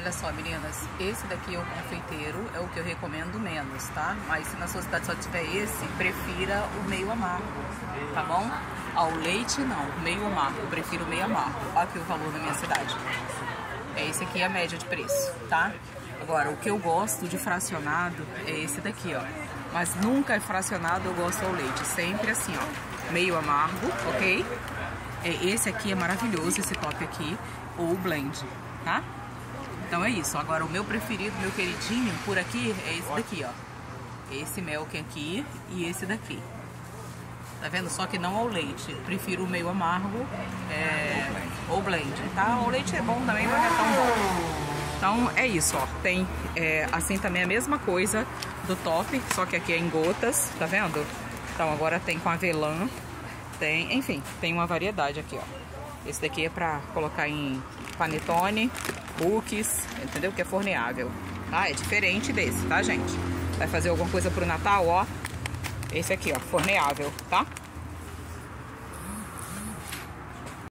Olha só, meninas, esse daqui é o confeiteiro, é o que eu recomendo menos, tá? Mas se na sua cidade só tiver esse, prefira o meio amargo, tá bom? Ao leite, não, meio amargo, prefiro meio amargo. Olha aqui o valor na minha cidade. É esse aqui é a média de preço, tá? Agora, o que eu gosto de fracionado é esse daqui, ó. Mas nunca é fracionado, eu gosto ao leite. Sempre assim, ó. Meio amargo, ok? É, esse aqui é maravilhoso, esse top aqui. Ou o blend, tá? Então é isso. Agora, o meu preferido, meu queridinho, por aqui, é esse daqui, ó. Esse milk aqui e esse daqui. Tá vendo? Só que não ao leite. Prefiro o meio amargo é, ou blend, tá? O leite é bom também, mas é tão bom. Então é isso, ó. Tem é, assim também a mesma coisa do top, só que aqui é em gotas, tá vendo? Então agora tem com avelã, tem, enfim, tem uma variedade aqui, ó. Esse daqui é pra colocar em panetone, cookies, entendeu? Que é forneável, tá? É diferente desse, tá, gente? Vai fazer alguma coisa pro Natal, ó. Esse aqui, ó, forneável, tá?